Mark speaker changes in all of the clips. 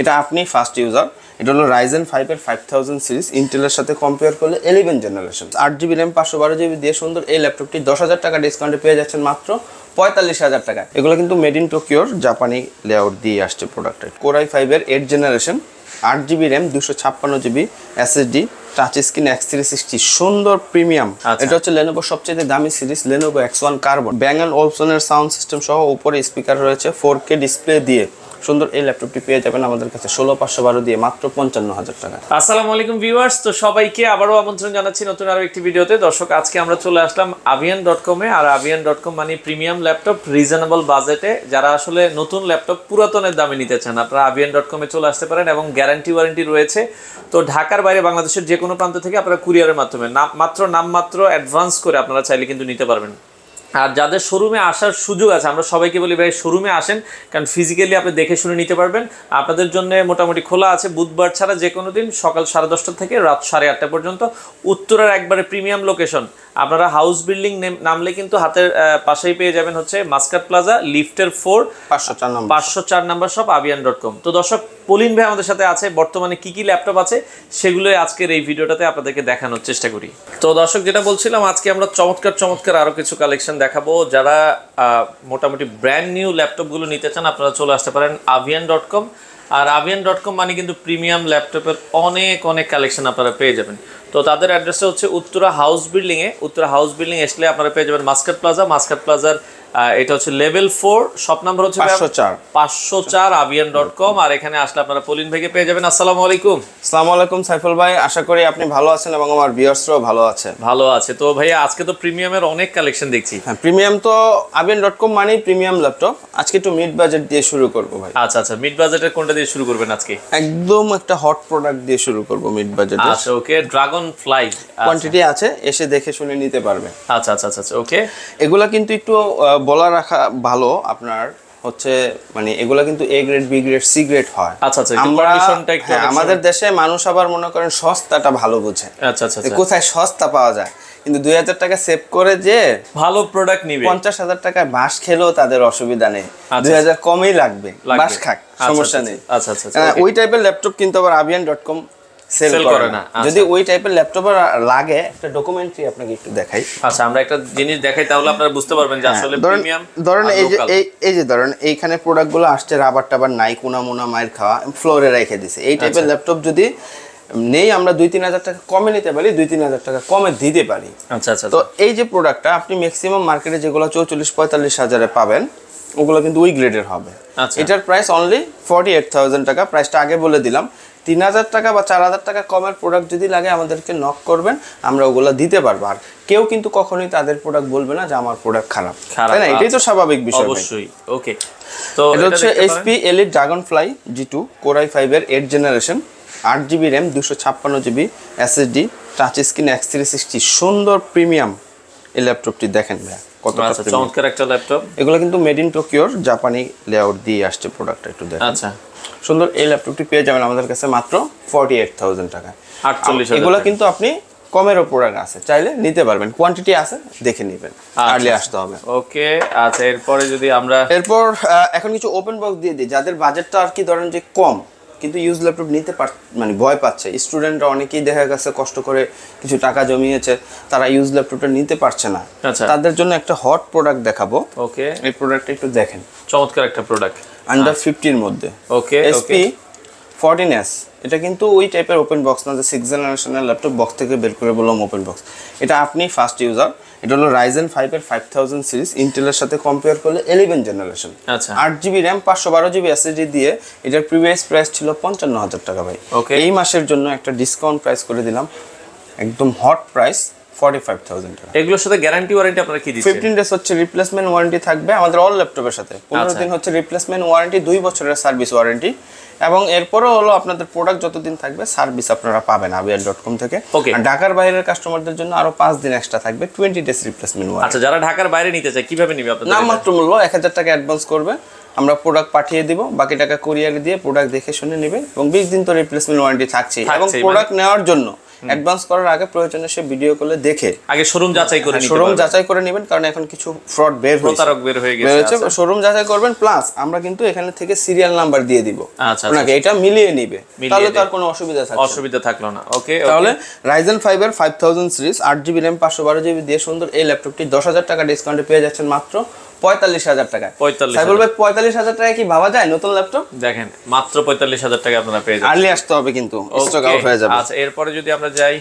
Speaker 1: এটা আপনি first user এটা হলো রাইজেন ফাইভের ফাইভ থাউজেন্ড সিরিজ ইন্টেলের সাথে কম্পেয়ার করলে ইলেভেন জেনারেশন আট জিবি র্যাম পাঁচশো বারো জিবি দিয়ে সুন্দর এই ল্যাপটপটি দশ হাজার টাকা ডিসকাউন্টে পেয়ে যাচ্ছেন মাত্র পঁয়তাল্লিশ হাজার টাকা। এগুলো কিন্তু মেড ইন টোকিওর জাপানি লেআউট দিয়ে আসছে প্রোডাক্টের কোরাই ফাইভের এইট জেনারেশন আট জিবি র্যাম দুশো ছাপ্পান্ন GB SSD touch screen x three sixty সুন্দর প্রিমিয়াম
Speaker 2: আচ্ছা।
Speaker 1: এটা হচ্ছে লেনোভো সবচেয়ে দামি series Lenovo X one carbon bang and ওলসনের sound system সহ উপরে স্পিকার রয়েছে। ফোর কে ডিসপ্লে দিয়ে। সুন্দর এই ল্যাপটপটি পেয়ে যাবেন আমাদের কাছে ষোলো পাঁচশো বারো দিয়ে মাত্র পঞ্চান্ন হাজার টাকা।
Speaker 2: আসসালামু আলাইকুম ভিউয়ার্স তো সবাইকে আবারও আমন্ত্রণ জানাচ্ছি নতুন আরও একটি ভিডিওতে। দর্শক, আজকে আমরা চলে আসলাম আভিয়ান ডট কমে আর আভিয়ান ডট কম মানে প্রিমিয়াম ল্যাপটপ রিজনেবল বাজেটে যারা আসলে নতুন ল্যাপটপ পুরাতনের দামে নিতে চান, আপনারা আভিয়ান ডট কমে চলে আসতে পারেন এবং গ্যারান্টি ওয়ারেন্টি রয়েছে। তো ঢাকার বাইরে বাংলাদেশের যে কোনো প্রান্ত থেকে আপনারা কুরিয়ারের মাধ্যমে মাত্র নামমাত্র অ্যাডভান্স করে আপনারা চাইলে কিন্তু নিতে পারবেন। আর যাদের শোরুমে আসার সুযোগ আছে, আমরা সবাইকে বলি, ভাই শোরুমে আসেন। কারণ ফিজিক্যালি আপনি দেখে শুনে নিতে পারবেন। আপনাদের জন্য মোটামুটি খোলা আছে বুধবার ছাড়া যে কোনো দিন সকাল সাড়ে দশটা থেকে রাত সাড়ে আটটা পর্যন্ত। উত্তরের একবারে প্রিমিয়াম লোকেশন আপনারা হাউস বিল্ডিং নামলে কিন্তু হাতের পাশেই পেয়ে যাবেন হচ্ছে মাস্কাট প্লাজা লিফটের ফোর
Speaker 1: পাঁচশো চার নম্বর।
Speaker 2: শপ আবিয়ান ডট কম তো দর্শক পলিন ভাই আমাদের সাথে আছে বর্তমানে কি কি ল্যাপটপ আছে সেগুলো আজকের এই ভিডিওটাতে আপনাদেরকে দেখানোর চেষ্টা করি। তো দর্শক যেটা বলছিলাম আজকে আমরা চমৎকার চমৎকার আরও কিছু কালেকশন দেখাবো। যারা আহ, মোটামুটি ব্র্যান্ড নিউ ল্যাপটপগুলো নিতে চান আপনারা চলে আসতে পারেন আভিয়ান ডট কম আর আভিয়ান ডট কম মানে কিন্তু প্রিমিয়াম ল্যাপটপের অনেক অনেক কালেকশন আপনারা পেয়ে যাবেন। তো তাদের অ্যাড্রেসটা হচ্ছে উত্তরা হাউস বিল্ডিংয়ে উত্তরা হাউস বিল্ডিং আসলে আপনারা পেয়ে যাবেন মাস্কাট প্লাজা। মাস্কাট প্লাজার এটা হচ্ছে লেভেল ফোর শপ নাম্বার হচ্ছে
Speaker 1: পাঁচশো চার।
Speaker 2: পাঁচশো চার আভিয়ান ডট কম আর এখানে আসলে আপনারা পলিন ভাইকে পেয়ে যাবেন। আসসালামু আলাইকুম।
Speaker 1: আসসালামু আলাইকুম সাইফুল ভাই। আশা করি আপনি ভালো আছেন এবং আমার ভিউয়ার্সরাও ভালো আছে।
Speaker 2: ভালো আছে। তো ভাইয়া আজকে তো প্রিমিয়ামের অনেক কালেকশন দেখছি।
Speaker 1: হ্যাঁ প্রিমিয়াম তো আবিয়ান ডট কম মানেই প্রিমিয়াম ল্যাপটপ আজকে একটু মিড বাজেট দিয়ে শুরু করব ভাই।
Speaker 2: আচ্ছা আচ্ছা। মিড বাজেটের কোনটা দিয়ে শুরু করবেন আজকে?
Speaker 1: একদম একটা হট প্রোডাক্ট দিয়ে শুরু করব মিড বাজেট
Speaker 2: আচ্ছা ওকে ড্রাগন ফ্লাই
Speaker 1: কোয়ান্টিটি আছে এসে দেখে শুনে নিতে পারবে।
Speaker 2: আচ্ছা আচ্ছা আচ্ছা আচ্ছা ওকে
Speaker 1: এগুলা কিন্তু একটু বলা রাখা ভালো আপনার হচ্ছে মানে এগুলা কিন্তু A grade B grade C grade হয়।
Speaker 2: আচ্ছা, আচ্ছা,
Speaker 1: আমরা হ্যাঁ, আমাদের দেশে মানুষ আবার মনে করেন সস্তাটা ভালো বোঝে।
Speaker 2: আচ্ছা আচ্ছা আচ্ছা।
Speaker 1: কোথায় সস্তা পাওয়া যায়। কিন্তু দুই হাজার টাকা সেভ করে যে
Speaker 2: ভালো প্রোডাক্ট নিবে।
Speaker 1: পঞ্চাশ হাজার টাকায় বাঁশ খেলেও তাদের অসুবিধা নেই। দুই হাজার কমই লাগবে। বাঁশ খাক
Speaker 2: আচ্ছা,
Speaker 1: সমস্যা
Speaker 2: আচ্ছা,
Speaker 1: নেই।
Speaker 2: আচ্ছা, আচ্ছা, আচ্ছা, okay.
Speaker 1: ওই টাইপের ল্যাপটপ কিন্তু আবার আবিয়ান ডট কম সেল করে না।
Speaker 2: আচ্ছা।
Speaker 1: যদি ওই টাইপের ল্যাপটপ লাগে একটা ডকুমেন্টারি আপনাকে একটু দেখাই।
Speaker 2: আচ্ছা আমরা একটা জিনিস দেখাই তাহলে আপনারা বুঝতে পারবেন যে আসলে
Speaker 1: হ্যাঁ,
Speaker 2: প্রিমিয়াম
Speaker 1: ধরেন এই যে এই যে ধরেন এইখানে প্রোডাক্টগুলো আসছে রাবার টাবার নাই কোনা মোনা মায়ের খাওয়া ফ্লোরে রেখে দিছে। এই
Speaker 2: আচ্ছা।
Speaker 1: টাইপের ল্যাপটপ যদি নেই আমরা দুই তিন হাজার টাকা কমে নিতে পারি দুই তিন হাজার টাকা কমে দিতে পারি।
Speaker 2: আচ্ছা আচ্ছা
Speaker 1: তো এই যে প্রোডাক্টটা আপনি ম্যাক্সিমাম মার্কেটে যেগুলো চৌচল্লিশ পঁয়তাল্লিশ হাজারে পাবেন ওগুলো কিন্তু ওই গ্রেডের হবে।
Speaker 2: আচ্ছা।
Speaker 1: এটার price only forty eight thousand টাকা প্রাইসটা আগে বলে দিলাম তিন হাজার টাকা বা চার হাজার টাকা কমের প্রোডাক্ট যদি লাগে আমাদেরকে নক করবেন আমরা ওগুলো দিতে পারব। আর কেউ কিন্তু কখনোই তাদের প্রোডাক্ট বলবে না যে আমার প্রোডাক্ট খারাপ। তাই না? এটাই তো
Speaker 2: আচ্ছা।
Speaker 1: স্বাভাবিক বিষয়
Speaker 2: অবশ্যই ওকে তো
Speaker 1: এটা হচ্ছে। HP elite dragonfly G two core i ফাইভের এইট জেনারেশন আট জিবি র্যাম দুশো ছাপ্পান্ন GB SSD touch screen x three sixty সুন্দর প্রিমিয়াম এই ল্যাপটপটি দেখেন ভাইয়া কতটা
Speaker 2: আচ্ছা চমৎকার একটা ল্যাপটপ
Speaker 1: এগুলো কিন্তু মেড ইন টোকিওর জাপানি লেআউট দিয়ে আসছে প্রোডাক্টটা একটু দেখেন।
Speaker 2: আচ্ছা।
Speaker 1: সুন্দর এই ল্যাপটপটি পেয়ে যাবেন আমাদের কাছে মাত্র ফর্টি এইট থাউজেন্ড টাকা।
Speaker 2: আটচল্লিশ
Speaker 1: এগুলো কিন্তু আপনি কমেরও প্রোডাক্ট আছে চাইলে নিতে পারবেন। কোয়ান্টিটি আছে দেখে নেবেন। আর্লি আসতে হবে।
Speaker 2: ওকে আচ্ছা এরপরে যদি আমরা
Speaker 1: এরপর এখন কিছু ওপেন বক্স দিয়ে দিই। যাদের বাজেটটা আর কি ধরেন যে কম কিন্তু ইউজ ল্যাপটপ নিতে পার মানে ভয় পাচ্ছে। স্টুডেন্টরা অনেকেই দেখা গেছে কষ্ট করে কিছু টাকা জমিয়েছে তারা ইউজ ল্যাপটপটা নিতে পারছে না।
Speaker 2: আচ্ছা।
Speaker 1: তাদের জন্য একটা হট প্রোডাক্ট দেখাবো।
Speaker 2: ওকে
Speaker 1: এই প্রোডাক্টটা একটু দেখেন।
Speaker 2: চমৎকার একটা প্রোডাক্ট
Speaker 1: আন্ডার ফিফটির মধ্যে।
Speaker 2: ওকে
Speaker 1: এসপি ফোরটিন এস এটা কিন্তু ওই টাইপের ওপেন বক্স না যে সিক্স জেনারেশনের ল্যাপটপ বক্স থেকে বের করে বললাম ওপেন বক্স এটা আপনি ফার্স্ট ইউজার এটা হলো রাইজেন ফাইভের ফাইভ থাউজেন্ড সিরিজ ইন্টেলের সাথে কম্পেয়ার করলে ইলেভেন জেনারেশন
Speaker 2: আচ্ছা।
Speaker 1: আট জিবি র্যাম পাঁচশো বারো জিবি এসএসডি দিয়ে এটার প্রিভিয়াস প্রাইস ছিল পঞ্চান্ন হাজার টাকা ভাই।
Speaker 2: ওকে
Speaker 1: এই মাসের জন্য একটা ডিসকাউন্ট প্রাইস করে দিলাম। একদম hot price forty five thousand টাকা।
Speaker 2: এগুলোর সাথে গ্যারান্টি ওয়ারেন্টি আপনারা কি দিচ্ছেন?
Speaker 1: ডেজ হচ্ছে রিপ্লেসমেন্ট ওয়ারেন্টি থাকবে আমাদের অল ল্যাপটপের সাথে। পনেরো
Speaker 2: আচ্ছা।
Speaker 1: দিন হচ্ছে রিপ্লেসমেন্ট ওয়ারেন্টি দুই বছরের সার্ভিস ওয়ারেন্টি এবং এরপরও হলো আপনাদের প্রোডাক্ট যতদিন থাকবে সার্ভিস আপনারা পাবেন আবিয়ার ডট কম থেকে। ঢাকার বাইরের কাস্টমারদের জন্য আরও পাঁচ দিন এক্সট্রা থাকবে টোয়েন্টি ডেজ রিপ্লেসমেন্ট
Speaker 2: আচ্ছা যারা ঢাকার বাইরে নিতে চায় কীভাবে নিবে আপনাদের
Speaker 1: নামমাত্র মূল্য এক হাজার টাকা অ্যাডভান্স করবে। আমরা প্রোডাক্ট পাঠিয়ে দিব বাকি টাকা কুরিয়ারে দিয়ে প্রোডাক্ট দেখে শুনে নেবে। এবং বিশ দিন তো রিপ্লেসমেন্ট ওয়ারেন্টি থাকছেই। এবং
Speaker 2: মানে-
Speaker 1: প্রোডাক্ট নেওয়ার জন্য অ্যাডভান্স করার আগে প্রয়োজনে সে ভিডিও কলে দেখে
Speaker 2: আগে শোরুম যাচাই করে
Speaker 1: শোরুম যাচাই করে নেবেন কারণ এখন কিছু ফ্রড বের হয়েছে।
Speaker 2: প্রতারক বের হয়ে গেছে আচ্ছা।
Speaker 1: শোরুম যাচাই করবেন প্লাস আমরা কিন্তু এখানে থেকে সিরিয়াল নাম্বার দিয়ে দিব।
Speaker 2: আচ্ছা,
Speaker 1: আপনাকে এটা মিলিয়ে নিবে। তাহলে তো আর কোনো অসুবিধা থাকবে
Speaker 2: অসুবিধা থাকল না। ওকে
Speaker 1: তাহলে রাইজেন ফাইভের ফাইভ থাউজেন্ড সিরিজ আট জিবি র্যাম পাঁচশো বারো জিবি দিয়ে সুন্দর এই ল্যাপটপটি দশ হাজার টাকা ডিসকাউন্টে পেয়ে যাচ্ছেন মাত্র। পঁয়তাল্লিশ হাজার টাকায়।
Speaker 2: 45,000
Speaker 1: সাইবুল ভাই পঁয়তাল্লিশ হাজার টাকায় কি ভাবা যায়? নতুন ল্যাপটপ?
Speaker 2: দেখেন মাত্র পঁয়তাল্লিশ হাজার টাকা আপনারা পেয়ে যাবেন।
Speaker 1: আর্লি আসতে হবে কিন্তু স্টক আউট হয়ে যাবে।
Speaker 2: আচ্ছা এরপরে যদি আমরা যাই।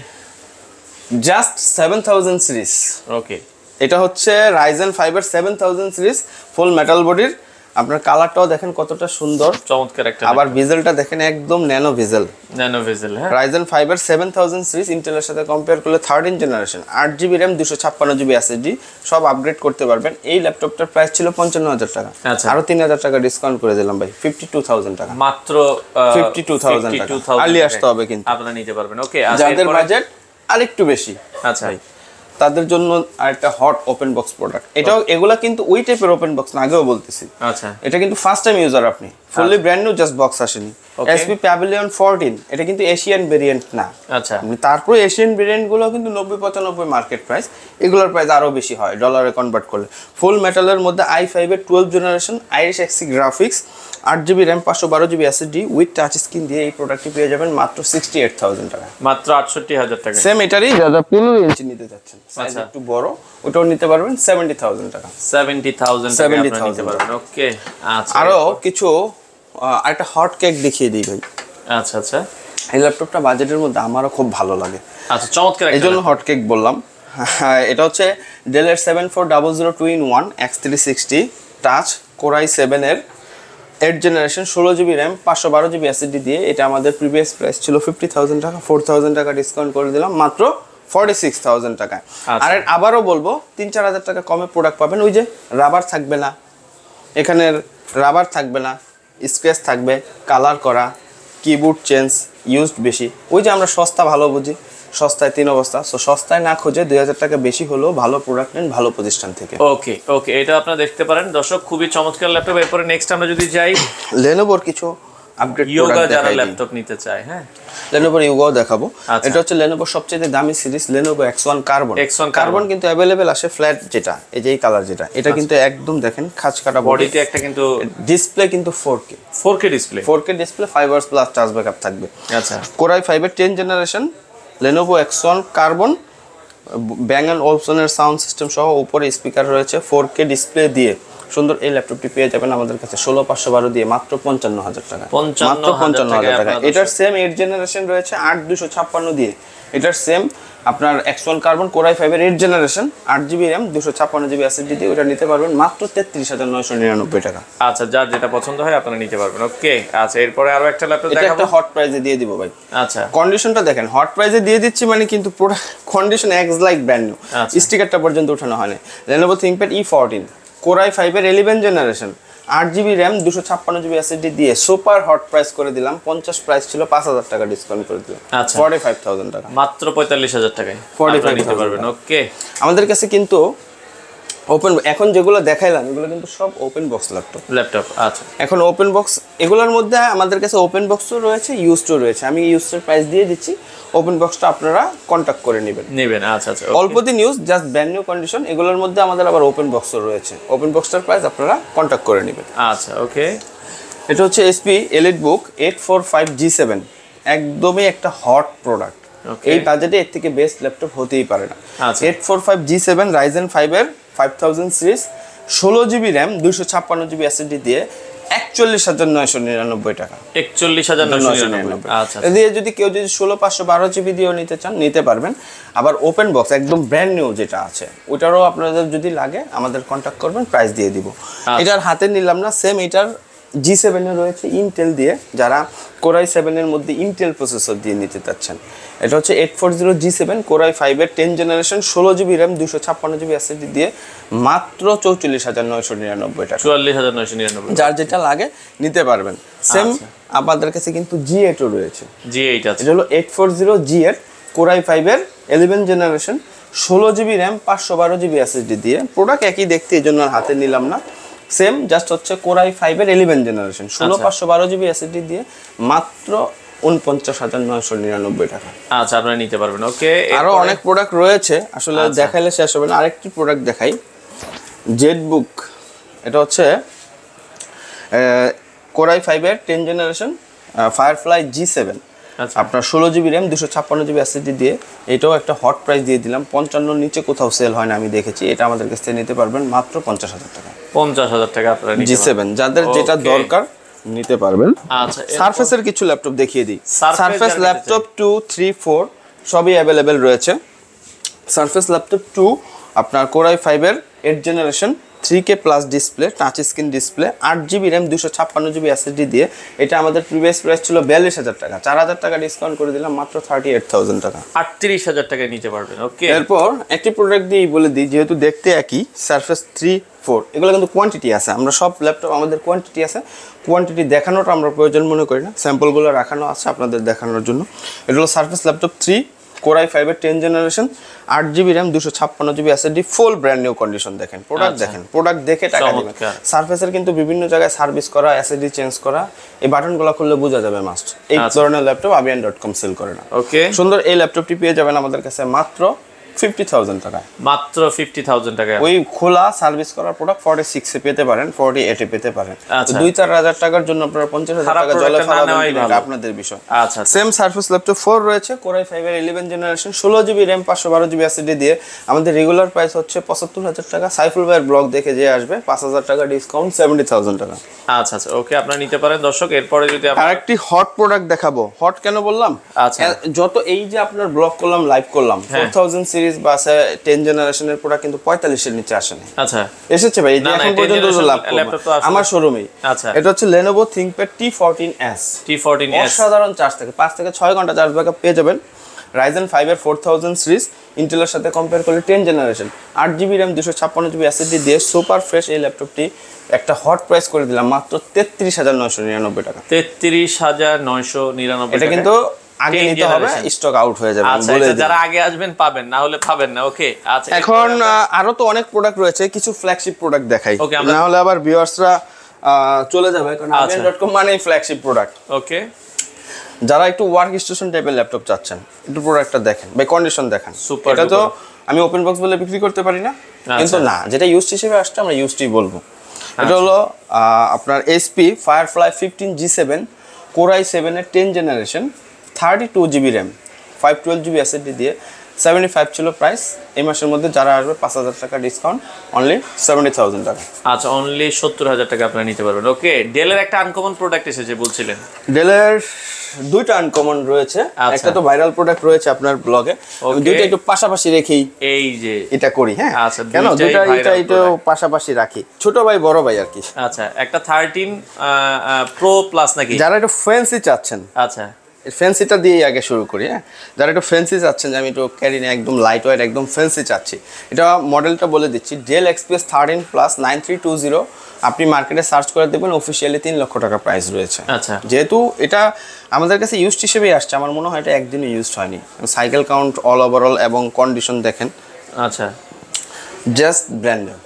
Speaker 1: Just seven thousand series
Speaker 2: okay
Speaker 1: এটা হচ্ছে রাইজেন ফাইভের seven thousand series full metal বডির আপনার কালারটাও দেখেন কতটা সুন্দর।
Speaker 2: চমৎকার একটা
Speaker 1: আবার ভিজেলটা দেখেন একদম ন্যানো ভিজেল
Speaker 2: ন্যানো ভিজেল হ্যাঁ।
Speaker 1: রাইজেন সেভেন থাউজেন্ড সিরিজ ইন্টেলের সাথে কম্পেয়ার করলে থার্ড ইন জেনারেশন আট জিবি র্যাম দুশো ছাপ্পান্ন জিবি এসএসডি সব আপগ্রেড করতে পারবেন। এই ল্যাপটপটার প্রাইস ছিল পঞ্চান্ন হাজার টাকা।
Speaker 2: আচ্ছা।
Speaker 1: আরও তিন হাজার টাকা ডিসকাউন্ট করে দিলাম ভাই ফিফটি টু থাউজেন্ড টাকা।
Speaker 2: মাত্র
Speaker 1: 52,000 টাকা।
Speaker 2: 52,000
Speaker 1: Early আসতে হবে কিন্তু।
Speaker 2: আপনারা নিতে পারবেন। ওকে
Speaker 1: যাদের বাজেট আরেকটু বেশি।
Speaker 2: আচ্ছা।
Speaker 1: তাদের জন্য আরেকটা হট ওপেন বক্স প্রোডাক্ট এটাও এগুলা কিন্তু ওই টাইপের ওপেন বক্স না আগেও বলতেছি।
Speaker 2: আচ্ছা।
Speaker 1: এটা কিন্তু ফার্স্ট টাইম ইউজার আপনি। Fully brand new just box আসেনি। এসপি প্যাভিলিয়ন ফোরটিন এটা কিন্তু এশিয়ান ভেরিয়েন্ট না।
Speaker 2: আচ্ছা।
Speaker 1: তারপরে এশিয়ান ভেরিয়েন্টগুলো কিন্তু নব্বই পঁচানব্বই মার্কেট প্রাইস এগুলোর প্রাইস আরও বেশি হয় ডলারে কনভার্ট করলে। ফুল মেটালের মধ্যে আই ফাইভের twelve generation Iris Xe graphics আট জিবি র্যাম পাঁচশো বারো GB SSD with touch screen দিয়ে এই প্রোডাক্টটি পেয়ে যাবেন মাত্র সিক্সটি এইট থাউজেন্ড টাকা।
Speaker 2: মাত্র আটষট্টি হাজার টাকা।
Speaker 1: সেম এটারই যারা পনেরো ইঞ্চি নিতে চাচ্ছেন।
Speaker 2: আচ্ছা।
Speaker 1: একটু বড় ওটাও নিতে পারবেন সেভেন্টি থাউজেন্ড টাকা।
Speaker 2: সেভেন্টি থাউজেন্ড টাকা আপনারা
Speaker 1: 70,000
Speaker 2: নিতে পারবেন। ওকে আচ্ছা।
Speaker 1: আরও কিছু আহ, একটা হট কেক দেখিয়ে দিই ভাই।
Speaker 2: আচ্ছা আচ্ছা।
Speaker 1: এই ল্যাপটপটা বাজেটের মধ্যে আমারও খুব ভালো লাগে।
Speaker 2: আচ্ছা চমৎকার
Speaker 1: এই জন্য হট কেক বললাম। এটা হচ্ছে ডেলের seven four double zero two in one x three sixty touch core i সেভেনের এইট জেনারেশন ষোলো জিবি র্যাম পাঁচশো বারো জিবি এসএসডি দিয়ে। এটা আমাদের প্রিভিয়াস প্রাইস ছিল ফিফটি থাউজেন্ড টাকা ফোর থাউজেন্ড টাকা ডিসকাউন্ট করে দিলাম মাত্র ফর্টি সিক্স থাউজেন্ড টাকায়।
Speaker 2: আচ্ছা।
Speaker 1: আর আবারও বলব তিন চার হাজার টাকা কমে প্রোডাক্ট পাবেন। ওই যে রাবার থাকবে না। এখানের রাবার থাকবে না। স্ক্র্যাচ থাকবে কালার করা কিবোর্ড চেঞ্জ ইউজড বেশি। ওই যে আমরা সস্তা ভালো বুঝি সস্তায় তিন অবস্থা। সো সস্তায় না খুঁজে দুই হাজার টাকা বেশি হলেও ভালো প্রোডাক্ট নেন ভালো প্রতিষ্ঠান থেকে।
Speaker 2: ওকে ওকে এটা আপনারা দেখতে পারেন। দর্শক খুবই চমৎকার ল্যাপটপ এরপরে নেক্সট আমরা যদি যাই
Speaker 1: লেনোভোর কিছু আপডেট
Speaker 2: ইয়োগা যারা ল্যাপটপ নিতে চায় হ্যাঁ।
Speaker 1: লেনোভোর ইউগাও দেখাবো।
Speaker 2: আচ্ছা।
Speaker 1: এটা হচ্ছে লেনোভোর সবচেয়ে দামি series Lenovo X one carbon
Speaker 2: X1 Carbon।
Speaker 1: Carbon কিন্তু অ্যাভেলেবেল আসে ফ্ল্যাট যেটা এই যে এই কালার যেটা। এটা কিন্তু একদম দেখেন কাটা
Speaker 2: বডিতে একটা কিন্তু
Speaker 1: ডিসপ্লে কিন্তু four K
Speaker 2: four K display
Speaker 1: four K display five hours plus charge backup থাকবে।
Speaker 2: আচ্ছা।
Speaker 1: কোরাই ফাইভের ten generation Lenovo X one carbon bang and sound system সহ উপরে স্পিকার রয়েছে ফোর কে ডিসপ্লে দিয়ে। সুন্দর এই ল্যাপটপটি পেয়ে যাবেন আমাদের কাছে ষোলো পাঁচশো বারো দিয়ে মাত্র পঞ্চান্ন হাজার টাকা। মাত্র পঞ্চান্ন হাজার টাকা। এটার সেম এইট জেনারেশন রয়েছে আট দুশো ছাপ্পান্ন দিয়ে। এটার সেম আপনার X one carbon core i ফাইভের এইট জেনারেশন আট জিবি র্যাম দুশো ছাপ্পান্ন জিবি এসএসডি দিয়ে ওটা নিতে পারবেন মাত্র তেত্রিশ হাজার নয়শো নিরানব্বই টাকা।
Speaker 2: আচ্ছা যার যেটা পছন্দ হয় আপনারা নিতে পারবেন। ওকে আচ্ছা এরপরে আরও একটা ল্যাপটপ
Speaker 1: এটা একটা হট প্রাইজে দিয়ে দিব ভাই।
Speaker 2: আচ্ছা।
Speaker 1: কন্ডিশনটা দেখেন হট প্রাইজে দিয়ে দিচ্ছি মানে কিন্তু পুরো condition x like brand new. স্টিকারটা পর্যন্ত উঠানো হয়নি। Lenovo ThinkPad E fourteen core i ফাইভের ইলেভেন জেনারেশন আট জিবি র্যাম দুশো ছাপ্পান্ন জিবি এসএসডি দিয়ে সুপার হট প্রাইস করে দিলাম। পঞ্চাশ প্রাইস ছিল পাঁচ হাজার টাকা ডিসকাউন্ট করে দিলাম।
Speaker 2: আচ্ছা।
Speaker 1: ফর্টি ফাইভ থাউজেন্ড টাকা।
Speaker 2: মাত্র পঁয়তাল্লিশ হাজার টাকায়।
Speaker 1: ফর্টি
Speaker 2: ফাইভ নিতে পারবেন ওকে
Speaker 1: আমাদের কাছে কিন্তু ওপেন এখন যেগুলো দেখাইলাম এগুলো কিন্তু সব ওপেন বক্স ল্যাপটপ
Speaker 2: ল্যাপটপ আচ্ছা।
Speaker 1: এখন ওপেন বক্স এগুলোর মধ্যে আমাদের কাছে ওপেন বক্সও রয়েছে ইউজও রয়েছে। আমি ইউজের প্রাইস দিয়ে দিচ্ছি ওপেন বক্সটা আপনারা কন্ট্যাক্ট করে নেবেন।
Speaker 2: নেবেন আচ্ছা আচ্ছা
Speaker 1: অল্প দিন use just brand new condition এগুলোর মধ্যে আমাদের আবার ওপেন বক্সও রয়েছে। ওপেন বক্সটার প্রাইস আপনারা কন্ট্যাক্ট করে নেবেন।
Speaker 2: আচ্ছা ওকে
Speaker 1: এটা হচ্ছে HP elite book eight four five G seven একদমই একটা হট প্রোডাক্ট এই বাজেটে এর থেকে বেস্ট ল্যাপটপ হতেই পারে না। Eight four five G seven Ryzen ফাইভের ফাইভ থাউজেন্ড সিরিজ ষোলো জিবি র্যাম দুশো ছাপ্পান্ন জিবি এসএসডি দিয়ে একচল্লিশ হাজার নয়শো নিরানব্বই টাকা।
Speaker 2: একচল্লিশ হাজার নশো নিরানব্বই। আচ্ছা
Speaker 1: দিয়ে যদি কেউ যদি ষোলো পাঁচশো বারো জিবি দিয়েও নিতে চান নিতে পারবেন। আবার ওপেন বক্স একদম ব্র্যান্ড নিউ যেটা আছে ওটারও আপনাদের যদি লাগে আমাদের কন্ট্যাক্ট করবেন প্রাইস দিয়ে দিব। এটার হাতে নিলাম না সেম এটার জি সেভেনে রয়েছে ইন্টেল দিয়ে যারা কোরাই সেভেনের মধ্যে ইন্টেল প্রসেসর দিয়ে নিতে চাচ্ছেন। এটা হচ্ছে eight four zero G seven core i ফাইভের টেন জেনারেশন ষোলো জিবি র্যাম দুশো ছাপ্পান্ন জিবি এসএসডি দিয়ে মাত্র চৌচল্লিশ হাজার নয়শো নিরানব্বই টাকা।
Speaker 2: চুয়াল্লিশ হাজার নয়শো নিরানব্বই
Speaker 1: যার যেটা লাগে নিতে পারবেন। সেম আমাদের কাছে কিন্তু জি এইটও রয়েছে।
Speaker 2: জি এইট আছে।
Speaker 1: এটা হলো এইট ফোর জিরো জি এর কোরাই ফাইভের ইলেভেন জেনারেশন ষোলো জিবি র্যাম পাঁচশো বারো জিবি এসএসডি দিয়ে। প্রোডাক্ট একই দেখতে এই জন্য আর হাতে নিলাম না। সেম জাস্ট হচ্ছে কোরাই ফাইভের ইলেভেন জেনারেশন ষোলো
Speaker 2: আচ্ছা।
Speaker 1: পাঁচশো বারো জিবি এসএসডি দিয়ে মাত্র উনপঞ্চাশ হাজার নয়শো নিরানব্বই টাকা।
Speaker 2: আচ্ছা আপনারা নিতে পারবেন ওকে।
Speaker 1: আরও অনেক প্রোডাক্ট রয়েছে আসলে
Speaker 2: আচ্ছা।
Speaker 1: দেখাইলে শেষ হবে না। আরেকটি প্রোডাক্ট দেখাই। জেড বুক এটা হচ্ছে কোরাই ফাইভের ten generation firefly G seven আপনার ষোলো জিবি র্যাম দুশো ছাপ্পান্ন জিবি এসএসডি দিয়ে। এটাও একটা হট প্রাইস দিয়ে দিলাম। পঞ্চান্নর নিচে কোথাও সেল হয় না আমি দেখেছি। এটা আমাদের কাছ থেকে নিতে পারবেন মাত্র পঞ্চাশ হাজার টাকা।
Speaker 2: পঞ্চাশ হাজার টাকা আপনারা
Speaker 1: জি সেভেন যাদের যেটা দরকার নিতে পারবেন।
Speaker 2: আচ্ছা সারফেস
Speaker 1: সারফেসের কিছু ল্যাপটপ দেখিয়ে দিই। Surface laptop two three four সবই অ্যাভেলেবেল রয়েছে। সারফেস ল্যাপটপ টু আপনার কোরাই ফাইভের eight generation three K plus display touch screen display আট জিবি র্যাম দুশো ছাপ্পান্ন জিবি এসএসডি দিয়ে। এটা আমাদের প্রিভিয়াস প্রাইস ছিল বিয়াল্লিশ হাজার টাকা। চার হাজার টাকা ডিসকাউন্ট করে দিলাম মাত্র থার্টি এইট থাউজেন্ড টাকা।
Speaker 2: আটত্রিশ হাজার টাকায় নিতে পারবেন ওকে
Speaker 1: এরপর একটি প্রোডাক্ট দিয়েই বলে দিই যেহেতু দেখতে একই সারফেস থ্রি ফোর এগুলো কিন্তু কোয়ান্টিটি আছে। আমরা সব ল্যাপটপ আমাদের কোয়ান্টিটি আছে। কোয়ান্টিটি দেখানোটা আমরা প্রয়োজন মনে করি না। স্যাম্পলগুলো রাখানো আছে আপনাদের দেখানোর জন্য। এটা হলো surface laptop three core i ফাইভের টেন জেনারেশন আট জিবি র্যাম দুশো ছাপ্পান্ন GB SSD full brand new condition দেখেন প্রোডাক্ট
Speaker 2: আচ্ছা।
Speaker 1: দেখেন প্রোডাক্ট দেখে টাকা দেবেন সার্ফেসের কিন্তু বিভিন্ন জায়গায় সার্ভিস করা এসএসডি চেঞ্জ করা এই বাটনগুলো খুললে বোঝা যাবে মাস্ট এই
Speaker 2: আচ্ছা।
Speaker 1: ধরনের ল্যাপটপ আবিয়ান ডট কম সেল করে না
Speaker 2: ওকে
Speaker 1: সুন্দর এই ল্যাপটপটি পেয়ে যাবেন আমাদের কাছে মাত্র ফিফটি থাউজেন্ড টাকায়।
Speaker 2: মাত্র ফিফটি থাউজেন্ড টাকা
Speaker 1: ওই খোলা সার্ভিস করার প্রোডাক্ট ফর্টি সিক্সে পেতে পারেন ফর্টি এইটে পেতে পারেন।
Speaker 2: আচ্ছা।
Speaker 1: তো দুই চার হাজার টাকার জন্য আপনারা পঞ্চাশ হাজার
Speaker 2: খারাপ
Speaker 1: টাকা জলে ফেলাবেন আপনাদের বিষয়।
Speaker 2: আচ্ছা।
Speaker 1: সেম সার্ফেস ল্যাপটপ ফোর রয়েছে কোরাই ফাইভের ইলেভেন জেনারেশন ষোলো জিবি র্যাম পাঁচশো বারো জিবি অ্যাসিডি দিয়ে। আমাদের রেগুলার প্রাইস হচ্ছে পঁচাত্তর হাজার টাকা। সাইফুল ভাইয়ের ব্লগ দেখে যে আসবে পাঁচ হাজার টাকা ডিসকাউন্ট সেভেন্টি থাউজেন্ড টাকা।
Speaker 2: আচ্ছা আচ্ছা ওকে আপনারা নিতে পারেন। দর্শক এরপরে যদি আপ-
Speaker 1: আর হট প্রোডাক্ট দেখাবো। হট কেন বললাম?
Speaker 2: আচ্ছা।
Speaker 1: যত এই যে আপনার ব্লগ করলাম লাইভ করলাম ফোর
Speaker 2: হ্যাঁ।
Speaker 1: সিরিজ বা টেন জেনারেশনের প্রোডাক্ট কিন্তু পঁয়তাল্লিশের নিচে আসেনি।
Speaker 2: আচ্ছা।
Speaker 1: এসেছে ভাই এখন পর্যন্ত লাভ আমার শোরুমেই
Speaker 2: আচ্ছা।
Speaker 1: এটা হচ্ছে ThinkPad T14s
Speaker 2: T fourteen S
Speaker 1: অসাধারণ চার্জ থাকে পাঁচ থেকে ছয় ঘণ্টা চার্জ ব্যাকআপ পেয়ে যাবেন। রাইজেন ফাইভের ফোর থাউজেন্ড সিরিজ ইন্টেলের সাথে কম্পেয়ার করলে টেন জেনারেশন আট জিবি র্যাম দুশো ছাপ্পান্ন জিবি অ্যাসিডি দিয়ে সুপার ফ্রেশ এই ল্যাপটপটি একটা হট প্রাইস করে দিলাম মাত্র তেত্রিশ হাজার নয়শো নিরানব্বই টাকা।
Speaker 2: তেত্রিশ হাজার নয়শো নিরানব্বই
Speaker 1: এটা। কিন্তু আগে নিতে হবে স্টক আউট হয়ে যাবে
Speaker 2: আচ্ছা
Speaker 1: বলে
Speaker 2: যারা আগে আসবেন পাবেন না হলে পাবেন না ওকে আচ্ছা
Speaker 1: এখন আরও তো অনেক প্রোডাক্ট রয়েছে কিছু ফ্ল্যাগশিপ প্রোডাক্ট দেখাই। না হলে আবার ভিউয়ার্সরা চলে যাবে কারণ
Speaker 2: আচ্ছা।
Speaker 1: কম মানেই ফ্ল্যাগশিপ প্রোডাক্ট
Speaker 2: ওকে
Speaker 1: যারা একটু ওয়ার্ক স্টেশন টাইপের ল্যাপটপ চাচ্ছেন একটু প্রোডাক্টটা দেখেন বা কন্ডিশন দেখেন।
Speaker 2: Super
Speaker 1: এটা তো আমি ওপেন বক্স বলে বিক্রি করতে পারি না কিন্তু
Speaker 2: আচ্ছা।
Speaker 1: না যেটা ইউজ হিসেবে আসছে আমরা ইউজটি বলব। এটা হলো আপনার HP firefly fifteen G seven core i সেভেনের ten generation thirty two GB RAM five twelve GB SSD দিয়ে সেভেন্টি ফাইভ ছিল প্রাইস এই মাসের মধ্যে যারা আসবে পাঁচ হাজার টাকা ডিসকাউন্ট অনলি সেভেন্টি থাউজেন্ড টাকা।
Speaker 2: আচ্ছা অনলি সত্তর হাজার টাকা আপনারা নিতে পারবেন। ওকে ডেলের একটা আনকমন প্রোডাক্ট এসেছে বলছিলেন।
Speaker 1: ডেলের দুইটা আনকমন রয়েছে।
Speaker 2: আচ্ছা।
Speaker 1: একটা তো ভাইরাল প্রোডাক্ট রয়েছে আপনার ব্লগে দুইটা একটু পাশাপাশি রেখেই
Speaker 2: এই যে
Speaker 1: এটা করি হ্যাঁ।
Speaker 2: আচ্ছা,
Speaker 1: কেন? দুইটা এটা
Speaker 2: product।
Speaker 1: পাশাপাশি রাখি। ছোট ভাই বড় ভাই আর কি।
Speaker 2: আচ্ছা একটা থার্টিন প্রো প্লাস নাকি?
Speaker 1: যারা একটু ফ্যান্সি চাচ্ছেন।
Speaker 2: আচ্ছা।
Speaker 1: ফ্যান্সিটা দিয়েই আগে শুরু করি হ্যাঁ? যারা একটু ফ্যান্সি চাচ্ছেন যে আমি একটু ক্যারি না একদম লাইট ওয়েট একদম ফ্যান্সি চাচ্ছি এটা মডেলটা বলে দিচ্ছি Dell XPS thirteen plus nine three two zero আপনি মার্কেটে সার্চ করে দেখবেন অফিসিয়ালি তিন লক্ষ টাকা প্রাইস রয়েছে।
Speaker 2: আচ্ছা।
Speaker 1: যেহেতু এটা আমাদের কাছে ইউজড হিসেবেই আসছে আমার মনে হয় এটা একদিনও ইউজড হয়নি। সাইকেল কাউন্ট অল ওভারঅল এবং কন্ডিশন দেখেন।
Speaker 2: আচ্ছা।
Speaker 1: জাস্ট ব্র্যান্ডেড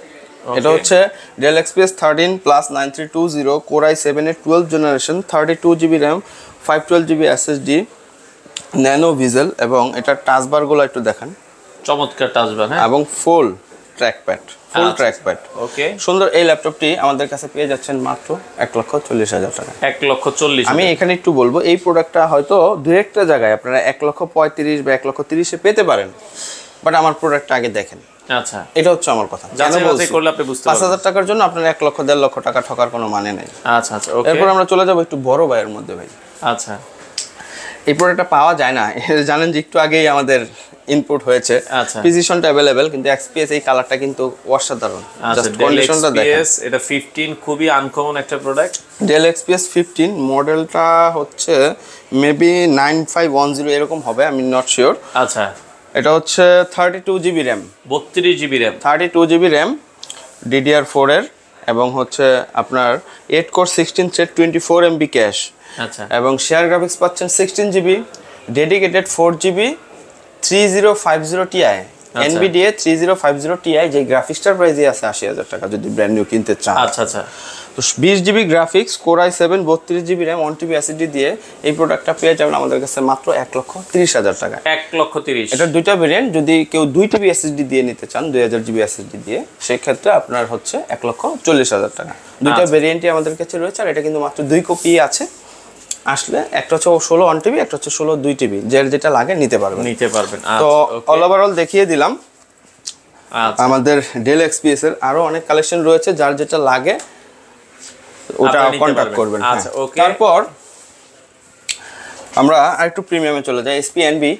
Speaker 1: এটা হচ্ছে Dell XPS thirteen plus nine three two zero core i সেভেনের twelve generation thirty two GB RAM five twelve GB SSD nano Vezel এবং এটার টাচবারগুলো একটু দেখেন।
Speaker 2: চমৎকার টাচবার হ্যাঁ?
Speaker 1: এবং ফুল ট্র্যাকপ্যাড ফুল। ট্র্যাকপ্যাড
Speaker 2: ওকে
Speaker 1: সুন্দর এই ল্যাপটপটি আমাদের কাছে পেয়ে যাচ্ছেন মাত্র এক লক্ষ চল্লিশ হাজার টাকা।
Speaker 2: এক লক্ষ চল্লিশ
Speaker 1: আমি এখানে একটু বলব এই প্রোডাক্টটা হয়তো দু একটা জায়গায় আপনারা এক লক্ষ পঁয়ত্রিশ বা এক লক্ষ তিরিশে পেতে পারেন বাট আমার প্রোডাক্টটা আগে দেখেন।
Speaker 2: আচ্ছা।
Speaker 1: এটা হচ্ছে আমার কথা
Speaker 2: করলে আপনি বুঝতে
Speaker 1: পাঁচ হাজার টাকার জন্য আপনার এক লক্ষ দেড় লক্ষ টাকা ঠকার কোনো মানে নেই।
Speaker 2: আচ্ছা আচ্ছা ওকে
Speaker 1: এরপর আমরা চলে যাব একটু বড় ভাইয়ের মধ্যে ভাই।
Speaker 2: আচ্ছা।
Speaker 1: এই প্রোডাক্টটা পাওয়া যায় না। জানেন যে একটু আগেই আমাদের ইনপুট হয়েছে।
Speaker 2: আচ্ছা।
Speaker 1: পজিশনটা অ্যাভেলেবেল কিন্তু এক্সপিএস এই কালারটা কিন্তু অসাধারণ।
Speaker 2: আচ্ছা
Speaker 1: জাস্ট
Speaker 2: ডেল
Speaker 1: কন্ডিশনটা দেখেন।
Speaker 2: এক্সপিএস এটা ফিফটিন খুবই আনকমন একটা প্রোডাক্ট
Speaker 1: ডেল এক্সপিএস ফিফটিন মডেলটা হচ্ছে maybe nine five one zero এরকম হবে আমি নট শিওর
Speaker 2: আচ্ছা।
Speaker 1: এটা হচ্ছে থার্টি টু জিবি র্যাম
Speaker 2: বত্রিশ GB RAM
Speaker 1: thirty two GB RAM DDR ফোরের এবং হচ্ছে আপনার eight core sixteen set twenty four MB cache
Speaker 2: আচ্ছা
Speaker 1: এবং শেয়ার গ্রাফিক্স পাচ্ছেন sixteen GB dedicated four GB three zero five zero Ti NVIDIA three zero five zero Ti যে গ্রাফিক্সটার প্রাইসই আছে আশি হাজার টাকা যদি ব্র্যান্ড নিউ কিনতে চান।
Speaker 2: আচ্ছা আচ্ছা।
Speaker 1: তো বিশ GB graphics core i seven বত্রিশ GB RAM one TB SSD দিয়ে এই প্রোডাক্টটা পেয়ে যাবেন আমাদের কাছে মাত্র এক লক্ষ তিরিশ হাজার টাকা।
Speaker 2: এক লক্ষ তিরিশ।
Speaker 1: এটার দুইটা ভেরিয়েন্ট যদি কেউ দুই টিবি এসএসডি দিয়ে নিতে চান দুই হাজার জিবি এসএসডি দিয়ে সেক্ষেত্রে আপনার হচ্ছে এক লক্ষ চল্লিশ হাজার টাকা। দুইটা
Speaker 2: আচ্ছা।
Speaker 1: ভেরিয়েন্টই আমাদের কাছে রয়েছে আর এটা কিন্তু মাত্র দুই কপি আছে। আসলে একটা হচ্ছে ষোলো ওয়ান টিবি একটা হচ্ছে ষোলো দুই টিবি যার যেটা লাগে নিতে পারবেন।
Speaker 2: নিতে পারবেন
Speaker 1: তো
Speaker 2: আচ্ছা
Speaker 1: অল ওভারঅল দেখিয়ে দিলাম।
Speaker 2: আচ্ছা।
Speaker 1: আমাদের ডেল এক্সপিএস এর আরও অনেক কালেকশন রয়েছে যার যেটা লাগে ওটা কন্ট্যাক্ট করবেন
Speaker 2: আচ্ছা,
Speaker 1: হ্যাঁ। তারপর আমরা আরেকটু প্রিমিয়ামে চলে যাই এসপি এনবি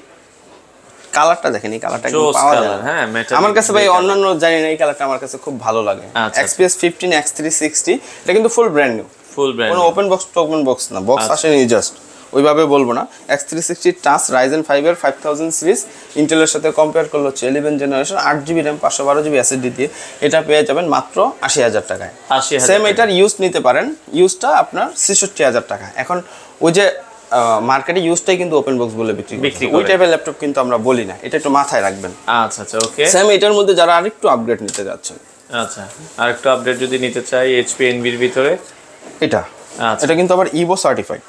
Speaker 1: কালারটা দেখেন এই কালারটা
Speaker 2: Joss
Speaker 1: পাওয়া যায়।
Speaker 2: হ্যাঁ,
Speaker 1: আমার কাছে ভাই অন্যান্য জানি না এই কালারটা আমার কাছে খুব ভালো লাগে।
Speaker 2: আচ্ছা,
Speaker 1: XPS fifteen X three sixty এটা কিন্তু full brand new
Speaker 2: full brand
Speaker 1: কোনো ওপেন বক্স টোপেন বক্স না বক্স
Speaker 2: আচ্ছা।
Speaker 1: আসেনি জাস্ট ওইভাবে বলব না। X three sixty touch Ryzen ফাইভের ফাইভ থাউজেন্ড সিরিজ ইন্টেলের সাথে কম্পেয়ার করলে হচ্ছে ইলেভেন জেনারেশন আট জিবি র্যাম পাঁচশো বারো জিবি এসএসডি দিয়ে এটা পেয়ে যাবেন মাত্র আশি হাজার টাকায়।
Speaker 2: আশি
Speaker 1: সেম এটার ইউজ নিতে পারেন। ইউজটা আপনার ছেষট্টি হাজার টাকা। এখন ওই যে মার্কেটে ইউজটাই কিন্তু ওপেন বক্স বলে বিক্রি
Speaker 2: বিক্রি
Speaker 1: ওই। টাইপের ল্যাপটপ কিন্তু আমরা বলি না। এটা একটু মাথায় রাখবেন।
Speaker 2: আচ্ছা আচ্ছা ওকে
Speaker 1: সেম এটার মধ্যে যারা আরেকটু আপগ্রেড নিতে যাচ্ছেন।
Speaker 2: আচ্ছা আরেকটু আপডেট যদি নিতে চাই এইচপি এনবির ভিতরে।
Speaker 1: এটা।
Speaker 2: আচ্ছা।
Speaker 1: এটা কিন্তু আবার ইভো সার্টিফাইড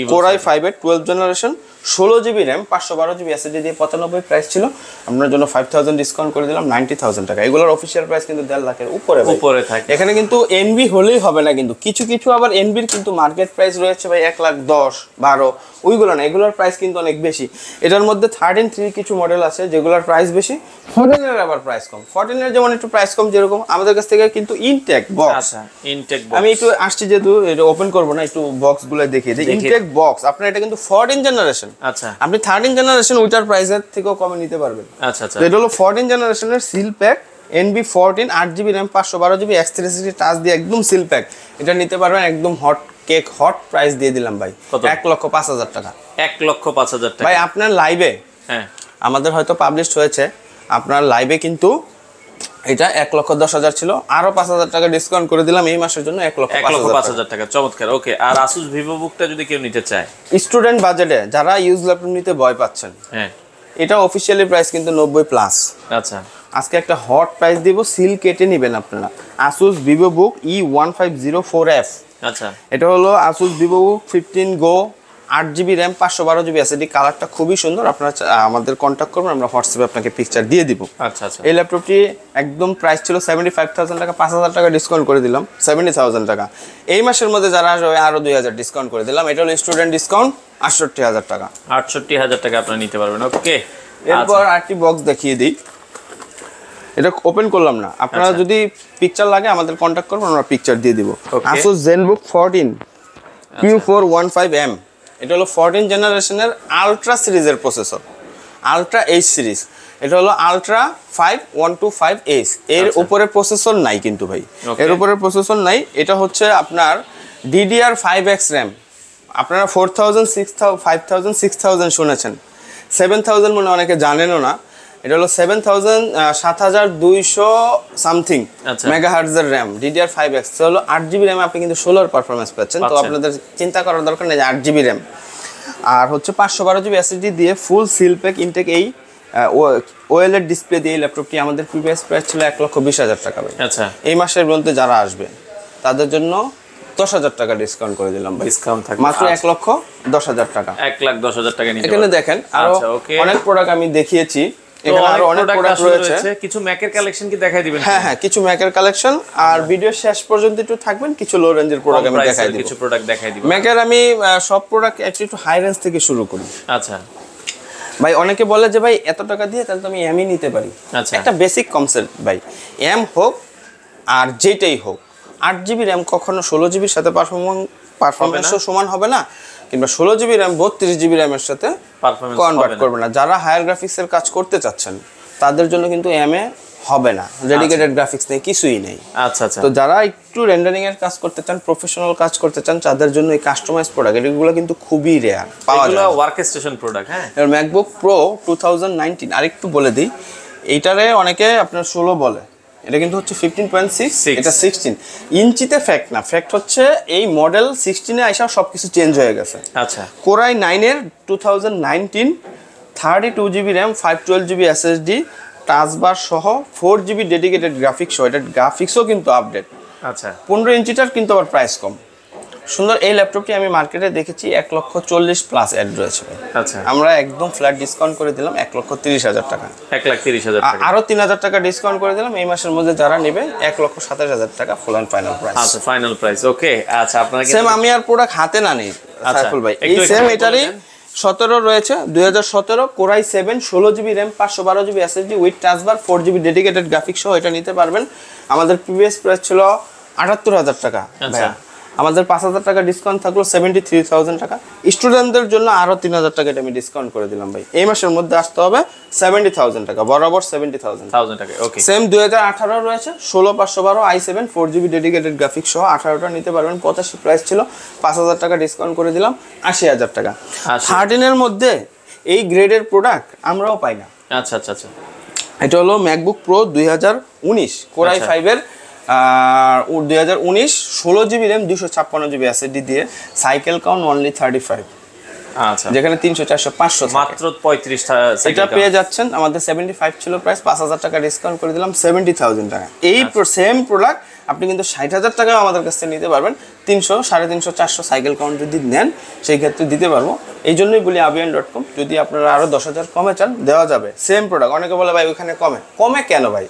Speaker 2: Evo
Speaker 1: ফাইভ এর টুয়েলভ জেনারেশন ষোলো জিবি র্যাম পাঁচশো বারো জিবি এসএসডি দিয়ে পঁচানব্বই প্রাইস ছিল। আপনার জন্য ফাইভ থাউজেন্ড ডিসকাউন্ট করে দিলাম নাইনটি থাউজেন্ড টাকা। এগুলোর অফিসিয়াল প্রাইস কিন্তু দেড় লাখের উপরে
Speaker 2: উপরে থাকে।
Speaker 1: এখানে কিন্তু এনবি হলেই হবে না কিন্তু। কিছু কিছু আবার এনবির কিন্তু মার্কেট প্রাইস রয়েছে ভাই এক লাখ দশ বারো। ওইগুলো না এগুলোর প্রাইস কিন্তু অনেক বেশি। এটার মধ্যে থার্টিন থ্রি কিছু মডেল আছে যেগুলোর প্রাইস বেশি। ফোরটিনের আবার প্রাইস কম। ফোরটিনের যেমন একটু প্রাইস কম যেরকম আমাদের কাছ থেকে কিন্তু ইনটেক বক্স
Speaker 2: আচ্ছা ইনটেক
Speaker 1: আমি একটু আসছি যেহেতু এটা ওপেন করব না একটু বক্সগুলো দেখিয়ে দিই। ইনটেক বক্স আপনার এটা কিন্তু ফোরটিন জেনারেশন
Speaker 2: আচ্ছা।
Speaker 1: আপনি থার্টিন জেনারেশন ওইটার প্রাইসের থেকেও কমে নিতে পারবেন।
Speaker 2: আচ্ছা আচ্ছা।
Speaker 1: এটা হলো ফোরটিন জেনারেশনের সিল প্যাক এনবি ফোরটিন আট জিবি র্যাম পাঁচশো বারো GB X three sixty touch দিয়ে একদম সিল প্যাক এটা নিতে পারবেন একদম হট কেক হট প্রাইস দিয়ে দিলাম ভাই? এক লক্ষ পাঁচ হাজার টাকা।
Speaker 2: এক লক্ষ পাঁচ হাজার টাকা।
Speaker 1: ভাই আপনার লাইভে
Speaker 2: হ্যাঁ।
Speaker 1: আমাদের হয়তো পাবলিশড হয়েছে। আপনার লাইভে কিন্তু এটা এক লক্ষ দশ হাজার ছিল। আরও পাঁচ হাজার টাকা ডিসকাউন্ট করে দিলাম এই মাসের জন্য এক লক্ষ
Speaker 2: এক
Speaker 1: পাঁচ
Speaker 2: লক্ষ পাঁচ
Speaker 1: টাকা।
Speaker 2: হাজার টাকা চমৎকার। ওকে আর আসুস ভিভো বুকটা যদি কেউ নিতে চায়?
Speaker 1: স্টুডেন্ট বাজেটে যারা ইউজ ল্যাপটপ নিতে ভয় পাচ্ছেন
Speaker 2: হ্যাঁ।
Speaker 1: এটা অফিসিয়ালি প্রাইস কিন্তু নব্বই প্লাস
Speaker 2: আচ্ছা।
Speaker 1: আজকে একটা হট প্রাইস দিব সিল কেটে নেবেন আপনারা। Asus VivoBook E one five zero four F
Speaker 2: আচ্ছা।
Speaker 1: এটা হলো আসুস ভিভো বুক ফিফটিন গো আট জিবি র্যাম পাঁচশো বারো জিবি এটি কালারটা খুবই সুন্দর। আপনারা আমাদের কন্ট্যাক্ট করবেন আমরা হোয়াটসঅ্যাপে আপনাকে পিকচার দিয়ে দিব।
Speaker 2: আচ্ছা আচ্ছা।
Speaker 1: এই ল্যাপটপটি একদম প্রাইস ছিল সেভেন্টি ফাইভ থাউজেন্ড টাকা পাঁচ হাজার টাকা ডিসকাউন্ট করে দিলাম সেভেন্টি থাউজেন্ড টাকা। এই মাসের মধ্যে যারা আসবে আরও দুই হাজার ডিসকাউন্ট করে দিলাম। এটা হলো স্টুডেন্ট ডিসকাউন্ট আটষট্টি হাজার টাকা।
Speaker 2: আটষট্টি হাজার টাকা আপনারা নিতে পারবেন ওকে
Speaker 1: এরপর আরেকটি বক্স দেখিয়ে দিই। এটা ওপেন করলাম না। আপনারা
Speaker 2: আচ্ছা।
Speaker 1: যদি পিকচার লাগে আমাদের কন্ট্যাক্ট করবেন আমরা পিকচার দিয়ে দিব. Asus ZenBook fourteen Q four one five M এটা হলো ফোরটিন জেনারেশনের আলট্রা সিরিজের প্রসেসর আলট্রা এইচ সিরিজ এটা হলো ultra five one two five H এর
Speaker 2: আচ্ছা।
Speaker 1: উপরে প্রসেসর নাই কিন্তু ভাই। এর উপরে প্রসেসর নাই। এটা হচ্ছে আপনার ডিডিআর ফাইভ এক্স র্যাম আপনারা four thousand six five thousand six thousand শুনেছেন। সেভেন থাউজেন্ড মনে অনেকে জানেনও না। এটা হলো সেভেন থাউজেন্ড সাত হাজার দুইশো সামথিং
Speaker 2: আচ্ছা।
Speaker 1: মেগা হার্টজের র্যাম ডিডিআর ফাইভ এক্স হলো আট জিবি র্যাম আপনি কিন্তু ষোলোর পারফরমেন্স পাচ্ছেন। তো আপনাদের চিন্তা করার দরকার নেই আট জিবি র্যাম আর হচ্ছে পাঁচশো বারো জিবি এসএসডি দিয়ে ফুল সিল প্যাক ইনটেক এই ওয়েলের ডিসপ্লে দিয়ে এই ল্যাপটপটি আমাদের প্রিভিয়াস প্রাইস ছিল এক লক্ষ বিশ হাজার টাকা
Speaker 2: আচ্ছা।
Speaker 1: এই মাসের মধ্যে যারা আসবে তাদের জন্য দশ হাজার টাকা ডিসকাউন্ট করে দিলাম
Speaker 2: ডিসকাউন্ট থাকবে।
Speaker 1: মাত্র এক লক্ষ দশ হাজার টাকা।
Speaker 2: এক লাখ দশ হাজার টাকা
Speaker 1: এখানে দেখেন আরও
Speaker 2: আচ্ছা
Speaker 1: অনেক প্রোডাক্ট আমি দেখিয়েছি। এখানে আরও অনেক প্রোডাক্ট রয়েছে।
Speaker 2: কিছু ম্যাকের কালেকশন কি দেখাই দিবেন
Speaker 1: হ্যাঁ হ্যাঁ কিছু ম্যাকের কালেকশন আর ভিডিও শেষ পর্যন্ত একটু থাকবেন কিছু লো রেঞ্জের প্রোডাক্ট আমি দেখাই দিব।
Speaker 2: কিছু প্রোডাক্ট দেখাই দিব।
Speaker 1: ম্যাকের আমি সব প্রোডাক্ট একটু একটু হাই রেঞ্জ থেকে শুরু করি।
Speaker 2: আচ্ছা।
Speaker 1: ভাই অনেকে বলে যে ভাই এত টাকা দিয়ে তাহলে তো আমি এমই নিতে পারি।
Speaker 2: আচ্ছা।
Speaker 1: একটা বেসিক কনসেপ্ট ভাই। এম হোক আর যেটাই হোক আট জিবি র্যাম কখনো ষোলো জিবির সাথে পারফরমেন্স পারফরমেন্সও সমান হবে না। কিংবা ষোলো জিবি র্যাম বত্রিশ জিবি র্যামের সাথে কনভার্ট। করবে না। যারা হায়ার গ্রাফিক্সের কাজ করতে চাচ্ছেন তাদের জন্য কিন্তু এম এ হবে না। ডেডিকেটেড গ্রাফিক্স নেই কিছুই নেই।
Speaker 2: আচ্ছা আচ্ছা।
Speaker 1: তো যারা একটু রেন্ডারিং এর কাজ করতে চান প্রফেশনাল কাজ করতে চান তাদের জন্য এই কাস্টমাইজ প্রোডাক্ট এগুলো কিন্তু খুবই রেয়ার পাওয়া যায়।
Speaker 2: ওয়ার্ক স্টেশন প্রোডাক্ট হ্যাঁ।
Speaker 1: MacBook Pro two thousand nineteen আরেকটু বলে দিই। এইটারে অনেকে আপনার ষোলো বলে। এটা কিন্তু হচ্ছে ফিফটিন পয়েন্ট সিক্স। এটা সিক্সটিন ইঞ্চিতে ফ্যাক্ট না ফ্যাক্ট হচ্ছে এই মডেল সিক্সটিনে আইসা সব কিছু চেঞ্জ হয়ে গেছে।
Speaker 2: আচ্ছা।
Speaker 1: কোরাই নাইনের two thousand nineteen thirty two GB RAM five twelve GB SSD touch bar সহ ফোর জিবি ডেডিকেটেড গ্রাফিক্স সহ এটা গ্রাফিক্সও কিন্তু আপডেট
Speaker 2: আচ্ছা।
Speaker 1: পনেরো ইঞ্চিটার কিন্তু আবার প্রাইস কম। সুন্দর এই ল্যাপটপটি আমি মার্কেটে দেখেছি এক লক্ষ চল্লিশ প্লাস অ্যাড রয়েছে।
Speaker 2: আচ্ছা।
Speaker 1: আমরা একদম ফ্ল্যাট ডিসকাউন্ট করে দিলাম এক লক্ষ তিরিশ হাজার টাকা।
Speaker 2: এক লাখ তিরিশ হাজার
Speaker 1: আ-
Speaker 2: টাকা।
Speaker 1: আরও তিন হাজার টাকা ডিসকাউন্ট করে দিলাম। এই মাসের মধ্যে যারা নেবে এক লক্ষ সাতাশ হাজার টাকা ফুল অ্যান্ড ফাইনাল প্রাইস
Speaker 2: আচ্ছা ফাইনাল প্রাইস ওকে আচ্ছা আপনারা
Speaker 1: সেম আমি আর প্রোডাক্ট হাতে না নেই
Speaker 2: আচ্ছা,
Speaker 1: সাইফুল ভাই। এই সেম এটারই সতেরো রয়েছে দুই হাজার সতেরো কোরাই সেভেন ষোলো জিবি র্যাম পাঁচশো বারো GB SSD with touch bar four GB dedicated graphics সহ এটা নিতে পারবেন। আমাদের প্রিভিয়াস প্রাইস ছিল আটাত্তর হাজার টাকা
Speaker 2: আচ্ছা।
Speaker 1: আমাদের পাঁচ হাজার টাকা ডিসকাউন্ট থাকল সেভেন্টি থ্রি থাউজেন্ড টাকা। স্টুডেন্টদের জন্য আরও তিন হাজার টাকা আমি ডিসকাউন্ট করে দিলাম ভাই। এই মাসের মধ্যে আসতে হবে সেভেন্টি থাউজেন্ড টাকা বরাবর সেভেন্টি থাউজেন্ড
Speaker 2: থাউজেন্ড টাকা ওকে
Speaker 1: সেম দুই হাজার আঠারো রয়েছে ষোলো পাঁচশো বারো I seven four GB dedicated graphics সহ আঠারোটা নিতে পারবেন। পঁচাশি প্রাইস ছিল পাঁচ হাজার টাকা ডিসকাউন্ট করে দিলাম আশি হাজার টাকা। থার্টিনের মধ্যে এই গ্রেডের প্রোডাক্ট আমরাও পাই না।
Speaker 2: আচ্ছা আচ্ছা আচ্ছা।
Speaker 1: এটা হলো ম্যাকবুক প্রো দুই হাজার উনিশ কোরাই
Speaker 2: আচ্ছা।
Speaker 1: ফাইভের আর দুই হাজার উনিশ ষোলো জিবি র্যাম দুশো ছাপ্পান্ন জিবি আছে ডি দিয়ে cycle count only thirty five
Speaker 2: আচ্ছা।
Speaker 1: যেখানে তিনশো চারশো পাঁচশো
Speaker 2: মাত্র পঁয়ত্রিশ
Speaker 1: এটা পেয়ে যাচ্ছেন আমাদের সেভেন্টি ফাইভ ছিল প্রাইস পাঁচ হাজার টাকা ডিসকাউন্ট করে দিলাম সেভেন্টি থাউজেন্ড টাকা। এই সেম প্রোডাক্ট আপনি কিন্তু ষাট হাজার টাকাও আমাদের কাছ থেকে নিতে পারবেন। তিনশো সাড়ে তিনশো চারশো সাইকেল কাউন্ট যদি নেন সেই ক্ষেত্রে দিতে পারব। এই জন্যই বলি আবিয়ান ডট কম যদি আপনারা আরও দশ হাজার কমে চান দেওয়া যাবে। সেম প্রোডাক্ট অনেকে বলে ভাই ওইখানে কমে। কমে কেন ভাই?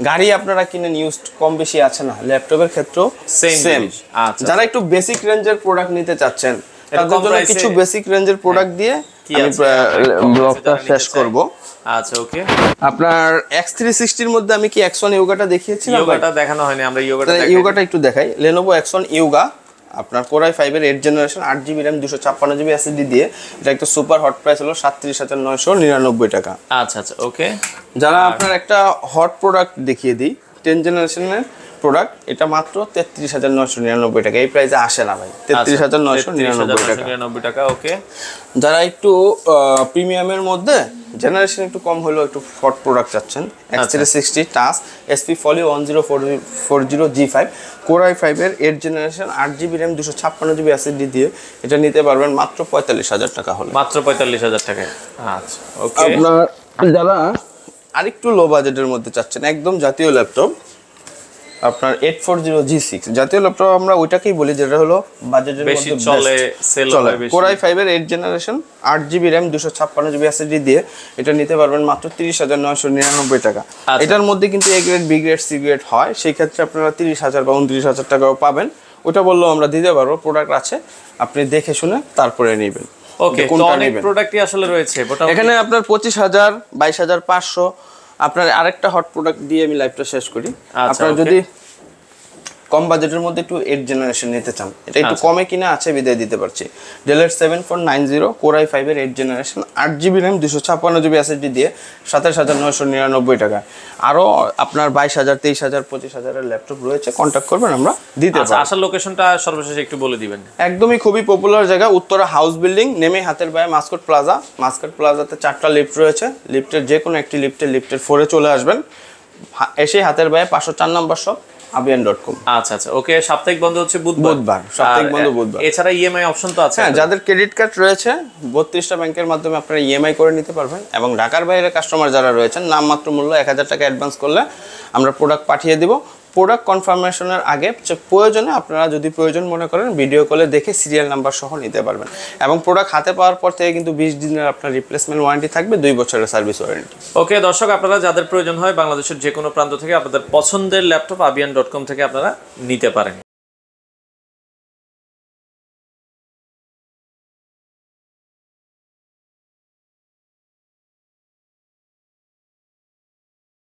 Speaker 1: গাড়ি আপনারা কিনেন ইউজ কম বেশি আছে না ল্যাপটপের ক্ষেত্রেও সেম
Speaker 2: সেম আচ্ছা।
Speaker 1: যারা একটু বেসিক রেঞ্জের প্রোডাক্ট নিতে চাচ্ছেন তাদের জন্য কিছু বেসিক রেঞ্জের প্রোডাক্ট দিয়ে আমি? ব্লগটা শেষ করব।
Speaker 2: আচ্ছা ওকে।
Speaker 1: আপনার এক্স থ্রি সিক্সটির মধ্যে আমি কি এক্স ওয়ান ইউগাটা দেখিয়েছিলাম
Speaker 2: ইয়োগাটা দেখানো হয়নি আমরা ইয়োগাটা ইয়োগাটা
Speaker 1: ইউগাটা একটু দেখাই। লেনোভো একশন ইয়োগা ইউগা আপনার কোরাই ফাইভের এইট জেনারেশন আট জিবি র্যাম দুশো ছাপ্পান্ন জিবি এসএসডি দিয়ে এটা একটা সুপার হট প্রাইস হলো সাতত্রিশ হাজার নয়শো নিরানব্বই টাকা।
Speaker 2: আচ্ছা আচ্ছা ওকে
Speaker 1: যারা আপনার একটা হট প্রোডাক্ট দেখিয়ে দিই টেন জেনারেশনের প্রোডাক্ট এটা মাত্র তেত্রিশ হাজার নয়শো নিরানব্বই টাকা। এই প্রাইসে আসে না ভাই তেত্রিশ হাজার নয়শো নিরানব্বই টাকা।
Speaker 2: নিরানব্বই টাকা ওকে
Speaker 1: যারা একটু প্রিমিয়ামের মধ্যে জেনারেশন একটু কম হলেও একটু ফট প্রোডাক্ট চাচ্ছেন। X three sixty touch SP Folio one zero four four zero G five core i ফাইভের এইট জেনারেশন আট জিবি র্যাম দুশো ছাপ্পান্ন জিবি অ্যাসিডি দিয়ে এটা নিতে পারবেন মাত্র পঁয়তাল্লিশ হাজার টাকা হলে।
Speaker 2: মাত্র পঁয়তাল্লিশ হাজার টাকা আচ্ছা ওকে
Speaker 1: আপনার যারা আরেকটু লো বাজেটের মধ্যে চাচ্ছেন একদম জাতীয় ল্যাপটপ আপনার eight four zero G six জাতীয় ল্যাপটপ আমরা ওইটাকেই বলি যেটা হলো বাজেটের মধ্যে
Speaker 2: চলে,
Speaker 1: চলে
Speaker 2: হয় বেশি।
Speaker 1: কোরাই ফাইভের এইট জেনারেশন আট জিবি র্যাম দুশো ছাপ্পান্ন জিবি এসএসডি দিয়ে এটা নিতে পারবেন মাত্র তিরিশ হাজার নয়শো নিরানব্বই টাকা
Speaker 2: আচ্ছা।
Speaker 1: এটার মধ্যে কিন্তু A grade B grade C grade হয় সেই ক্ষেত্রে আপনারা তিরিশ হাজার বা উনত্রিশ হাজার টাকাও পাবেন ওটা বললেও আমরা দিতে পারব প্রোডাক্ট আছে আপনি দেখে শুনে তারপরে নেবেন
Speaker 2: ওকে অনেক। প্রোডাক্টই আসলে রয়েছে
Speaker 1: এখানে আপনার পঁচিশ হাজার বাইশ হাজার পাঁচশো আপনার আরেকটা হট প্রোডাক্ট দিয়ে আমি লাইভটা শেষ করি। আপনারা
Speaker 2: আপনার
Speaker 1: যদি কম বাজেটের মধ্যে একটু এইট জেনারেশন নিতে চান। এটা একটু
Speaker 2: আচ্ছা।
Speaker 1: কমে কিনা আছে বিদায় দিতে পারছি। ডেলের seven four nine zero core i ফাইভের এইট জেনারেশন আট জিবি র্যাম দুশো ছাপ্পান্ন জিবি এসএসডি দিয়ে সাতাশ হাজার নয়শো নিরানব্বই টাকা। আরও আপনার বাইশ হাজার তেইশ হাজার পঁচিশ হাজারের ল্যাপটপ রয়েছে কন্ট্যাক্ট করবেন আমরা দিতে
Speaker 2: আচ্ছা
Speaker 1: পারব।
Speaker 2: আসার লোকেশনটা সর্বশেষ একটু বলে দিবেন।
Speaker 1: একদমই খুবই পপুলার জায়গা উত্তরা হাউস বিল্ডিং নেমে হাতের বায়ে মাস্কট প্লাজা মাস্কট প্লাজাতে চারটা লিফট রয়েছে। লিফটের যে কোনো একটি লিফটের লিফটের ফোরে চলে আসবেন। এসে হাতের বায়ে পাঁচশো চার নম্বর শপ আবিয়ান ডট কম।
Speaker 2: আচ্ছা আচ্ছা ওকে সাপ্তাহিক বন্ধ হচ্ছে বুধবার।
Speaker 1: বুধবার, সাপ্তাহিক বন্ধ বুধবার।
Speaker 2: এছাড়া ইএমআই অপশন তো আছে
Speaker 1: হ্যাঁ যাদের ক্রেডিট কার্ড রয়েছে বত্রিশটা ব্যাংকের মাধ্যমে আপনারা ইএমআই করে নিতে পারবেন। এবং ঢাকার বাইরে কাস্টমার যারা রয়েছেন নামমাত্র মূল্য এক হাজার টাকা অ্যাডভান্স করলে আমরা প্রোডাক্ট পাঠিয়ে দিব। প্রোডাক্ট কনফার্মেশনের আগে প্রয়োজনে আপনারা যদি প্রয়োজন মনে করেন ভিডিও কলে দেখে সিরিয়াল নাম্বার সহ নিতে পারবেন। এবং প্রোডাক্ট হাতে পাওয়ার পর থেকে কিন্তু বিশ দিনের আপনার রিপ্লেসমেন্ট ওয়ারেন্টি থাকবে, দুই বছরের সার্ভিস ওয়ারেন্টি
Speaker 2: ওকে দর্শক, আপনারা যাদের প্রয়োজন হয় বাংলাদেশের যে কোনো প্রান্ত থেকে আপনাদের পছন্দের ল্যাপটপ আবিয়ান ডট কম থেকে আপনারা নিতে পারেন।